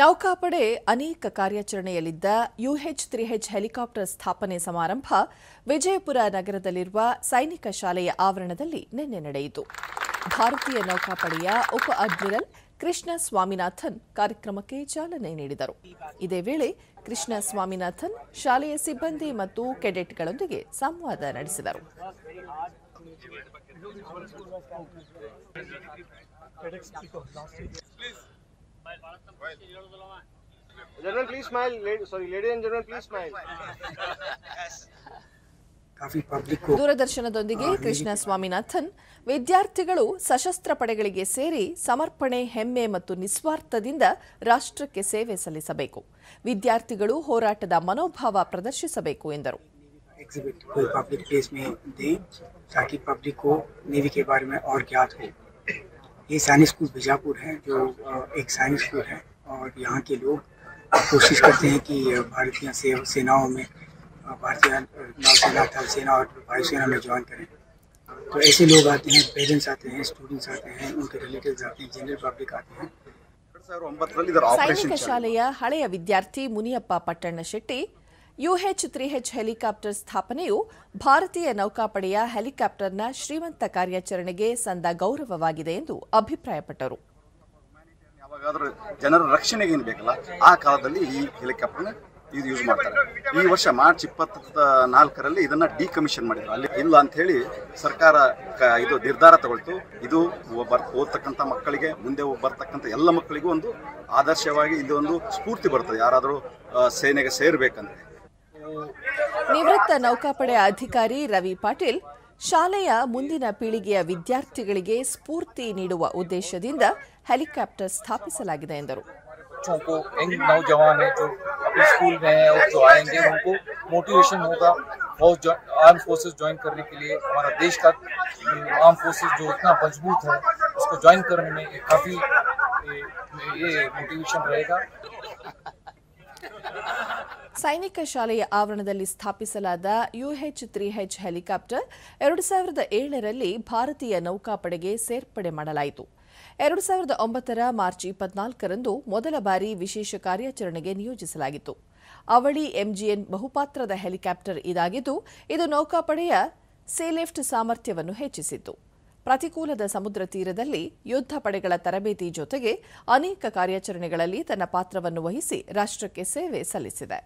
ನೌಕಾಪಡೆ ಅನೇಕ ಕಾರ್ಯಾಚರಣೆಯಲ್ಲಿದ್ದ ಯುಎಚ್ ತ್ರೀ ಹೆಚ್ ಹೆಲಿಕಾಪ್ಟರ್ ಸ್ಥಾಪನೆ ಸಮಾರಂಭ ವಿಜಯಪುರ ನಗರದಲ್ಲಿರುವ ಸೈನಿಕ ಶಾಲೆಯ ಆವರಣದಲ್ಲಿ ನಿನ್ನೆ ನಡೆಯಿತು. ಭಾರತೀಯ ನೌಕಾಪಡೆಯ ಉಪ ಅಡ್ಮಿರಲ್ ಕೃಷ್ಣ ಸ್ವಾಮಿನಾಥನ್ ಕಾರ್ಯಕ್ರಮಕ್ಕೆ ಚಾಲನೆ ನೀಡಿದರು. ಇದೇ ವೇಳೆ ಕೃಷ್ಣ ಸ್ವಾಮಿನಾಥನ್ ಶಾಲೆಯ ಸಿಬ್ಬಂದಿ ಮತ್ತು ಕೆಡೆಟ್ಗಳೊಂದಿಗೆ ಸಂವಾದ ನಡೆಸಿದರು. Gentlemen, please smile. Lady, sorry, ladies and gentlemen, please smile. काफी पब्लिक को ದೂರದರ್ಶನದೊಂದಿಗೆ ಕೃಷ್ಣ ಸ್ವಾಮಿನಾಥನ್ ವಿದ್ಯಾರ್ಥಿಗಳು ಸಶಸ್ತ್ರ ಪಡೆಗಳಿಗೆ ಸೇರಿ ಸಮರ್ಪಣೆ ಹೆಮ್ಮೆ ಮತ್ತು ನಿಸ್ವಾರ್ಥದಿಂದ ರಾಷ್ಟ್ರಕ್ಕೆ ಸೇವೆ ಸಲ್ಲಿಸಬೇಕು ವಿದ್ಯಾರ್ಥಿಗಳು ಹೋರಾಟದ ಮನೋಭಾವ ಪ್ರದರ್ಶಿಸಬೇಕು ಎಂದರು एग्जिबिट कोई पब्लिक प्लेस में दें ताकि पब्लिक को नेवी के बारे में और ज्ञात हो ये सैनिक स्कूल बीजापुर है जो अ, एक सैनिक स्कूल है और यहाँ के लोग कोशिश करते हैं कि अ, भारतीय से- सेनाओं में अ, भारतीय अ, नौसेना थल सेना और वायुसेना में ज्वाइन करें तो ऐसे लोग आते हैं पेरेंट्स आते हैं स्टूडेंट्स आते हैं उनके रिलेटिव्स आते हैं जनरल पब्लिक आते हैं ಎರಡ್ ಸಾವಿರದ ಒಂಬತ್ತರಲ್ಲಿ ಇದರ ಆಪರೇಷನ್ ಸೈನಿಕ ಶಾಲೆಯ ಹಳೆಯ ವಿದ್ಯಾರ್ಥಿ Muniyappa ಪಟ್ಟಣ್ಣ Shetty UH three H helicopter ಸ್ಥಾಪನೆಯು ಭಾರತೀಯ ನೌಕಾಪಡೆಯ ಹೆಲಿಕಾಪ್ಟರ್ನ ಶ್ರೀಮಂತ ಕಾರ್ಯಾಚರಣೆಗೆ ಸಂದ ಗೌರವವಾಗಿದೆ ಎಂದು ಅಭಿಪ್ರಾಯಪಟ್ಟರು. ಯಾವಾಗಾದರೂ ಜನರ ರಕ್ಷಣೆಗೆ ಬೇಕಲ್ಲ, ಆ ಕಾಲದಲ್ಲಿ ಈ ಹೆಲಿಕಾಪ್ಟರ್ನ ಇದು ಯೂಸ್ ಮಾಡ್ತಾರೆ. ಈ ವರ್ಷ ಮಾರ್ಚ್ ಇಪ್ಪತ್ತ ನಾಲ್ಕರಲ್ಲಿ ಇದನ್ನ ಡಿಕಮಿಷನ್ ಮಾಡಿದ್ರು. ಅಲ್ಲಿ ಇಲ್ಲ ಅಂತ ಹೇಳಿ ಸರ್ಕಾರ ಇದು ನಿರ್ಧಾರ ತಗೊಳ್ತು. ಇದು ಓದ್ತಕ್ಕಂಥ ಮಕ್ಕಳಿಗೆ, ಮುಂದೆ ಬರ್ತಕ್ಕಂಥ ಎಲ್ಲ ಮಕ್ಕಳಿಗೂ ಒಂದು ಆದರ್ಶವಾಗಿ ಇದು ಒಂದು ಸ್ಫೂರ್ತಿ ಬರ್ತದೆ. ಯಾರಾದರೂ ಸೇನೆಗೆ ಸೇರ್ಬೇಕಂದ್ರೆ. ನಿವೃತ್ತ ನೌಕಾಪಡೆ ಅಧಿಕಾರಿ ರವಿ ಪಾಟೀಲ್ ಶಾಲೆಯ ಮುಂದಿನ ಪೀಳಿಗೆಯ ವಿದ್ಯಾರ್ಥಿಗಳಿಗೆ ಸ್ಫೂರ್ತಿ ನೀಡುವ ಉದ್ದೇಶದಿಂದ ಹೆಲಿಕಾಪ್ಟರ್ ಸ್ಥಾಪಿಸಲಾಗಿದೆ ಎಂದರು बच्चों को यंग नौजवान है जो स्कूल में है और जो आएंगे उनको मोटिवेशन होगा फौज आर्म फोर्सेस ज्वाइन करने के लिए हमारा देश का आर्म फोर्सेस जो इतना मजबूत है उसको ज्वाइन करने में ये काफ़ी ये मोटिवेशन रहेगा ಸೈನಿಕ ಶಾಲೆಯ ಆವರಣದಲ್ಲಿ ಸ್ಥಾಪಿಸಲಾದ ಯುಎಚ್ ತ್ರೀ ಹೆಚ್ ಹೆಲಿಕಾಪ್ಟರ್ ಎರಡು ಸಾವಿರದ ಏಳರಲ್ಲಿ ಭಾರತೀಯ ನೌಕಾಪಡೆಗೆ ಸೇರ್ಪಡೆ ಮಾಡಲಾಯಿತು. ಎರಡು ಸಾವಿರದ ಒಂಬತ್ತರ ಮಾರ್ಚ್ ಇಪ್ಪತ್ನಾಲ್ಕರಂದು ಮೊದಲ ಬಾರಿ ವಿಶೇಷ ಕಾರ್ಯಾಚರಣೆಗೆ ನಿಯೋಜಿಸಲಾಗಿತ್ತು. ಅವಳಿ ಎಂಜಿಎನ್ ಬಹುಪಾತ್ರದ ಹೆಲಿಕಾಪ್ಟರ್ ಇದಾಗಿದ್ದು, ಇದು ನೌಕಾಪಡೆಯ ಸೇಲಿಫ್ಟ್ ಸಾಮರ್ಥ್ಯವನ್ನು ಹೆಚ್ಚಿಸಿತು ಪ್ರತಿಕೂಲದ ಸಮುದ್ರ ತೀರದಲ್ಲಿ ಯುದ್ಧ ಪಡೆಗಳ ತರಬೇತಿ ಜೊತೆಗೆ ಅನೇಕ ಕಾರ್ಯಾಚರಣೆಗಳಲ್ಲಿ ತನ್ನ ಪಾತ್ರವನ್ನು ವಹಿಸಿ ರಾಷ್ಟ್ರಕ್ಕೆ ಸೇವೆ ಸಲ್ಲಿಸಿದೆ.